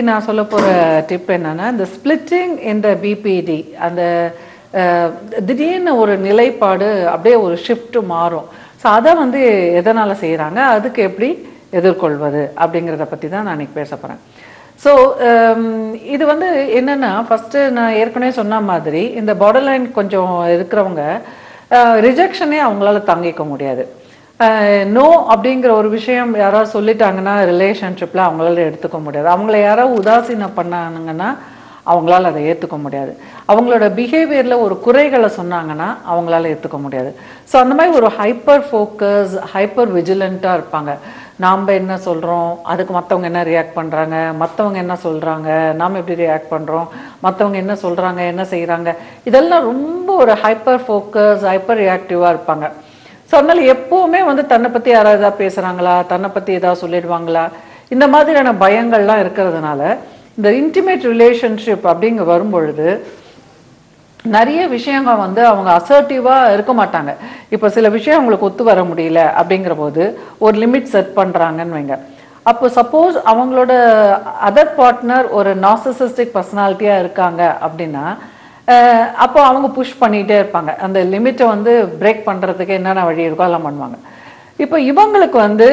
இன்னைக்கு நான் சொல்ல போகிற டிப் என்னன்னா இந்த ஸ்பிளிட்டிங் இந்த பிபிடி அந்த திடீர்னு ஒரு நிலைப்பாடு அப்படியே ஒரு ஷிஃப்ட் மாறும். ஸோ அதை வந்து எதனால் செய்கிறாங்க அதுக்கு எப்படி எதிர்கொள்வது? அப்படிங்கிறத பற்றி தான் நான் இன்னைக்கு பேச போகிறேன் ஸோ இது வந்து என்னென்னா ஃபஸ்ட்டு நான் ஏற்கனவே சொன்ன மாதிரி இந்த borderline கொஞ்சம் இருக்கிறவங்க ரிஜெக்ஷனே அவங்களால தாங்கிக்க முடியாது. நோ அப்படிங்கிற ஒரு விஷயம் யாராவது சொல்லிட்டாங்கன்னா ரிலேஷன்ஷிப்பில் அவங்களால எடுத்துக்க முடியாது. அவங்கள யாராவது உதாசீனம் பண்ணானுங்கன்னா அவங்களால அதை ஏற்றுக்க முடியாது. அவங்களோட பிஹேவியரில் ஒரு குறைகளை சொன்னாங்கன்னா அவங்களால ஏற்றுக்க முடியாது. ஸோ அந்த மாதிரி ஒரு ஹைப்பர் ஃபோக்கஸ் ஹைப்பர் விஜிலண்ட்டாக இருப்பாங்க. நாம் என்ன சொல்கிறோம் அதுக்கு மற்றவங்க என்ன ரியாக்ட் பண்ணுறாங்க மற்றவங்க என்ன சொல்கிறாங்க நாம் எப்படி ரியாக்ட் பண்ணுறோம் மற்றவங்க என்ன சொல்கிறாங்க என்ன செய்கிறாங்க இதெல்லாம் ரொம்ப ஒரு ஹைப்பர் ஃபோக்கஸ் ஹைப்பர் ரியாக்டிவாக இருப்பாங்க. ஸோ அதனால் எப்போவுமே வந்து தன்னை பற்றி யாராவது ஏதாவது பேசுகிறாங்களா தன்னை பற்றி ஏதாவது சொல்லிடுவாங்களா? இந்த மாதிரியான பயங்கள்லாம் இருக்கிறதுனால இந்த இன்டிமேட் ரிலேஷன்ஷிப் அப்படிங்க வரும்பொழுது நிறைய விஷயங்கள் வந்து அவங்க அசர்ட்டிவாக இருக்க மாட்டாங்க. இப்போ சில விஷயம் அவங்களுக்கு ஒத்து வர முடியல அப்படிங்கிற போது ஒரு லிமிட் செட் பண்ணுறாங்கன்னு வைங்க. அப்போ சப்போஸ் அவங்களோட அதர் பார்ட்னர் ஒரு நாசசிஸ்டிக் பர்சனாலிட்டியாக இருக்காங்க அப்படின்னா அப்போ அவங்க புஷ் பண்ணிகிட்டே இருப்பாங்க. அந்த லிமிட்டை வந்து பிரேக் பண்ணுறதுக்கு என்னென்ன வழி இருக்கோ அதெல்லாம் பண்ணுவாங்க. இப்போ இவங்களுக்கு வந்து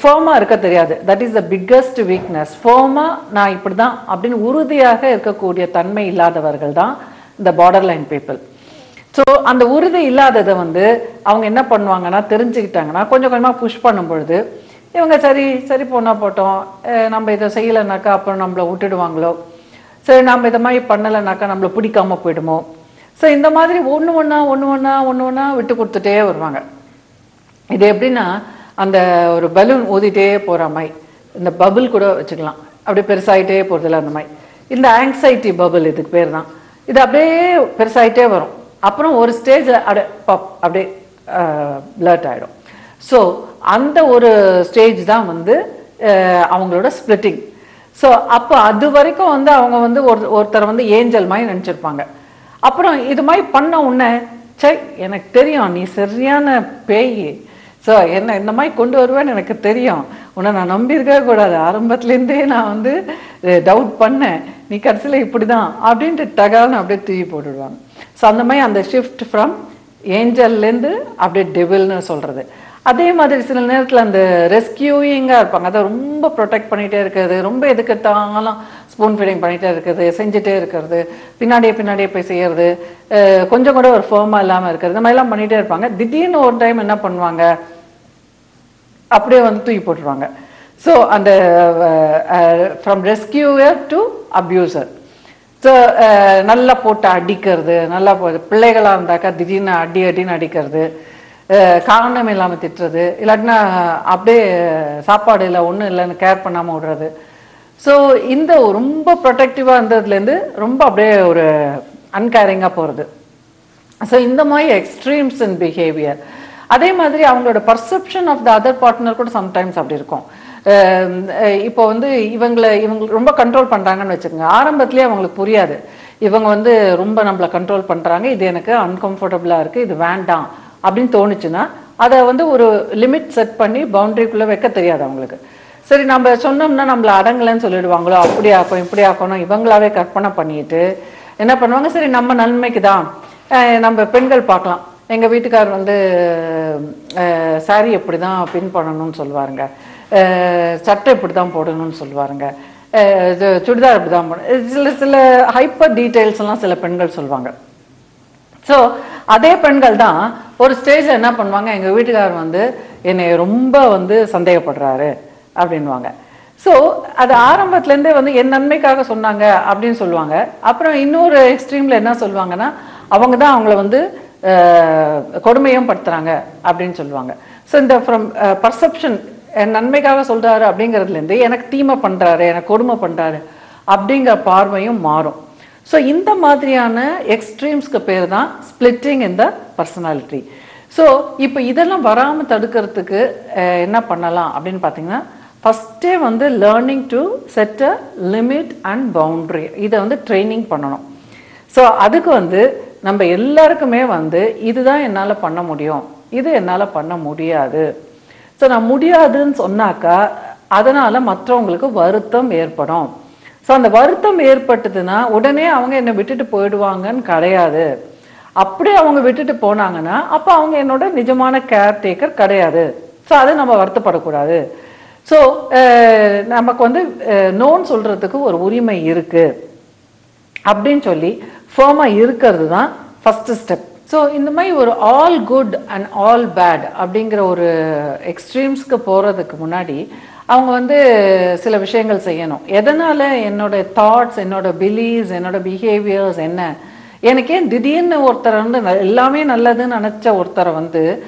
ஃபேமாக இருக்க தெரியாது. That is the biggest weakness ஃபேமாக நான் இப்படி தான் அப்படின்னு உறுதியாக இருக்கக்கூடிய தன்மை இல்லாதவர்கள் தான் இந்த பார்டர் லைன் பீப்புள் ஸோ அந்த உறுதி இல்லாததை வந்து அவங்க என்ன பண்ணுவாங்கன்னா தெரிஞ்சுக்கிட்டாங்கன்னா கொஞ்சம் கொஞ்சமாக புஷ் பண்ணும் பொழுது இவங்க சரி சரி போனால் போட்டோம். நம்ம இதை செய்யலைனாக்கா அப்புறம் நம்மளை விட்டுடுவாங்களோ? சரி நம்ம இதை மாதிரி பண்ணலைனாக்கா நம்மளை பிடிக்காம போயிடுமோ? ஸோ இந்த மாதிரி ஒன்று ஒன்றா ஒன்று ஒன்றா ஒன்று ஒன்றா விட்டு கொடுத்துட்டே வருவாங்க. இது எப்படின்னா அந்த ஒரு பலூன் ஊதிட்டே போகிற மாதிரி. இந்த பபுள் கூட வச்சுக்கலாம். அப்படியே பெருசாகிட்டே போகிறதுல அந்த மாதிரி. இந்த ஆங்ஸைட்டி பபுள் இதுக்கு பேர் தான். இது அப்படியே பெருசாகிட்டே வரும். அப்புறம் ஒரு ஸ்டேஜில் அப்படியே பப் அப்படியே பிளர்ட் ஆகிடும் ஸோ அந்த ஒரு ஸ்டேஜ் தான் வந்து அவங்களோட ஸ்ப்ளிட்டிங் ஸோ அப்போ அது வரைக்கும் வந்து அவங்க வந்து ஒரு ஒருத்தரை வந்து ஏஞ்சல் மாதிரி நினச்சிருப்பாங்க. அப்புறம் இது மாதிரி பண்ண உடனே சை எனக்கு தெரியும் நீ சரியான பேய். ஸோ என்ன இந்த மாதிரி கொண்டு வருவேன்னு எனக்கு தெரியும். உன்னை நான் நம்பியிருக்கவே கூடாது. ஆரம்பத்துலேருந்தே நான் வந்து டவுட் பண்ணேன். நீ கடைசியில் இப்படி தான் அப்படின்ட்டு டகால்னு அப்படியே தூக்கி போட்டுடுவாங்க. ஸோ அந்த மாதிரி அந்த ஷிஃப்ட் ஃப்ரம் ஏஞ்சல்லேருந்து அப்படியே டெவில்னு சொல்கிறது அதே மாதிரி சில நேரத்தில் அந்த ரெஸ்கியூயிங்காக இருப்பாங்க. அதை ரொம்ப ப்ரொடெக்ட் பண்ணிகிட்டே இருக்கிறது ரொம்ப எதுக்கெடுத்தாலும் ஸ்பூன் ஃபீடிங் பண்ணிகிட்டே இருக்கிறது செஞ்சுட்டே இருக்கிறது பின்னாடியே பின்னாடியே போய் செய்யறது கொஞ்சம் கூட ஒரு ஃபேமாக இல்லாமல் இருக்கிறது இந்த மாதிரிலாம் பண்ணிகிட்டே இருப்பாங்க. திடீர்னு ஒரு டைம் என்ன பண்ணுவாங்க? அப்படியே வந்து தூக்கி போட்டுருவாங்க. ஸோ அந்த from rescuer to abuser so நல்லா போட்டு அடிக்கிறது நல்லா போ பிள்ளைகளாக இருந்தாக்கா திடீர்னு அடி அடின்னு அடிக்கிறது காரணம் இல்லாமல் திட்டுறது இல்லாட்டினா அப்படியே சாப்பாடு இல்லை ஒன்றும் இல்லைன்னு கேர் பண்ணாமல் விடுறது. ஸோ இந்த ரொம்ப ப்ரொடெக்டிவாக இருந்ததுலேருந்து ரொம்ப அப்படியே ஒரு அன்கேரிங்காக போகிறது ஸோ இந்த மாதிரி எக்ஸ்ட்ரீம்ஸ் இன் பிஹேவியர் அதே மாதிரி அவங்களோட perception of the other partner கூட சம்டைம்ஸ் அப்படி இருக்கும். இப்போ வந்து இவங்களை இவங்க ரொம்ப கண்ட்ரோல் பண்ணுறாங்கன்னு வச்சுக்கோங்க. ஆரம்பத்துலேயே அவங்களுக்கு புரியாது. இவங்க வந்து ரொம்ப நம்மளை கண்ட்ரோல் பண்ணுறாங்க இது எனக்கு அன்கம்ஃபர்டபுளாக இருக்குது இது வேண்டாம். அப்படின்னு தோணுச்சுன்னா அதை வந்து ஒரு லிமிட் செட் பண்ணி பவுண்டரிக்குள்ளே வைக்க தெரியாது அவங்களுக்கு. சரி நம்ம சொன்னோம்னா நம்மளை அடங்கலைன்னு சொல்லிடுவாங்களோ அப்படி ஆக்கணும் இப்படி ஆக்கணும் இவங்களாவே கற்பனை பண்ணிட்டு என்ன பண்ணுவாங்க? சரி நம்ம நன்மைக்கு தான் நம்ம பெண்கள் பார்க்கலாம். எங்கள் வீட்டுக்கார் வந்து சாரி எப்படி தான் பின் பண்ணணும்னு சொல்லுவாருங்க. சட்டை இப்படி தான் போடணும்னு சொல்லுவாருங்க. இது சுடிதார் இப்படி தான் போடணும் சில சில ஹைப்பர் டீட்டெயில்ஸ்லாம் சில பெண்கள் சொல்லுவாங்க. ஸோ அதே பெண்கள் தான் ஒரு ஸ்டேஜில் என்ன பண்ணுவாங்க? எங்கள் வீட்டுக்காரர் வந்து என்னை ரொம்ப வந்து சந்தேகப்படுறாரு அப்படின்வாங்க ஸோ அது ஆரம்பத்துலேருந்தே வந்து என் நன்மைக்காக சொன்னாங்க அப்படின்னு சொல்லுவாங்க. அப்புறம் இன்னொரு எக்ஸ்ட்ரீமில் என்ன சொல்லுவாங்கன்னா அவங்க தான் அவங்கள வந்து கொடுமையும் படுத்துகிறாங்க அப்படின்னு சொல்லுவாங்க. ஸோ இந்த ஃப்ரம் பர்செப்ஷன் என் நன்மைக்காக சொல்கிறாரு அப்படிங்கிறதுலேருந்து எனக்கு தீமை பண்ணுறாரு எனக்கு கொடுமை பண்ணுறாரு அப்படிங்கிற பார்வையும் மாறும். ஸோ இந்த மாதிரியான எக்ஸ்ட்ரீம்ஸ்க்கு பேர் தான் ஸ்பிளிட்டிங் இந்த பர்சனாலிட்டி ஸோ இப்போ இதெல்லாம் வராமல் தடுக்கிறதுக்கு என்ன பண்ணலாம் அப்படின்னு பார்த்தீங்கன்னா ஃபஸ்ட்டே வந்து learning to set a limit and boundary இதை வந்து ட்ரைனிங் பண்ணணும். ஸோ அதுக்கு வந்து நம்ம எல்லாருக்குமே வந்து இதுதான் என்னால் பண்ண முடியும். இது என்னால் பண்ண முடியாது. ஸோ நான் முடியாதுன்னு சொன்னாக்கா அதனால் மற்றவங்களுக்கு வருத்தம் ஏற்படும். ஸோ அந்த வருத்தம் ஏற்பட்டதுன்னா உடனே அவங்க என்னை விட்டுட்டு போயிடுவாங்கன்னு கிடையாது. அப்படியே அவங்க விட்டுட்டு போனாங்கன்னா அப்போ அவங்க என்னோட நிஜமான கேர் டேக்கர் கிடையாது. ஸோ அது நம்ம வருத்தப்படக்கூடாது. ஸோ நமக்கு வந்து நோன் சொல்கிறதுக்கு ஒரு உரிமை இருக்குது அப்படின்னு சொல்லி ஃபேமாக இருக்கிறது தான் ஃபஸ்ட்டு ஸ்டெப் ஸோ இந்த மாதிரி ஒரு all good and all bad அப்படிங்கிற ஒரு எக்ஸ்ட்ரீம்ஸ்க்கு போகிறதுக்கு முன்னாடி அவங்க வந்து சில விஷயங்கள் செய்யணும். எதனால் என்னோட தாட்ஸ் என்னோட பிலீவ்ஸ் என்னோட பிஹேவியர்ஸ் என்ன? எனக்கு ஏன் திடீர்னு ஒருத்தர் வந்து ந- எல்லாமே நல்லதுன்னு நினச்ச ஒருத்தரை வந்து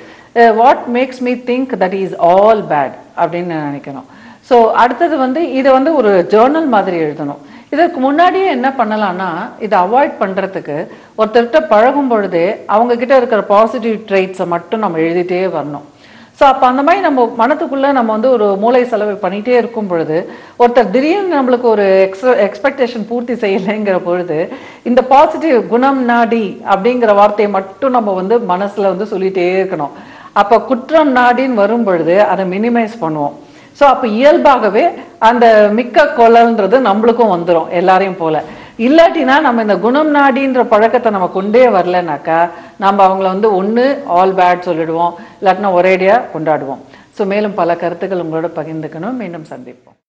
what makes me think that is all bad அப்படின்னு நினைக்கணும். ஸோ அடுத்தது வந்து இதை வந்து ஒரு ஜேர்னல் மாதிரி எழுதணும். இதற்கு முன்னாடியே என்ன பண்ணலாம்னா இதை அவாய்ட் பண்ணுறதுக்கு ஒருத்தர்கிட்ட பழகும் பொழுதே அவங்கக்கிட்ட இருக்கிற பாசிட்டிவ் ட்ரைட்ஸை மட்டும் நம்ம எழுதிட்டே வரணும். ஸோ அப்போ அந்த மாதிரி நம்ம மனத்துக்குள்ளே நம்ம வந்து ஒரு மூளை செலவு பண்ணிகிட்டே இருக்கும் பொழுது ஒருத்தர் திடீர்னு நம்மளுக்கு ஒரு எக்ஸ் எக்ஸ்பெக்டேஷன் பூர்த்தி செய்யலைங்கிற பொழுது இந்த பாசிட்டிவ் குணம் நாடி அப்படிங்கிற வார்த்தையை மட்டும் நம்ம வந்து மனசில் வந்து சொல்லிகிட்டே இருக்கணும். அப்போ குற்றம் நாடின்னு வரும் பொழுது அதை மினிமைஸ் பண்ணுவோம். ஸோ அப்போ இயல்பாகவே அந்த மிக்க கொலன்றது நம்மளுக்கும் வந்துடும் எல்லாரையும் போல. இல்லாட்டினா நம்ம இந்த குணம் நாடின்ற பழக்கத்தை நம்ம கொண்டே வரலனாக்கா நம்ம அவங்கள வந்து ஒன்று ஆல் பேட் சொல்லிடுவோம். இல்லாட்டினா ஒரேடியாக கொண்டாடுவோம். ஸோ மேலும் பல கருத்துக்கள் உங்களோட பகிர்ந்துக்கணும். மீண்டும் சந்திப்போம்.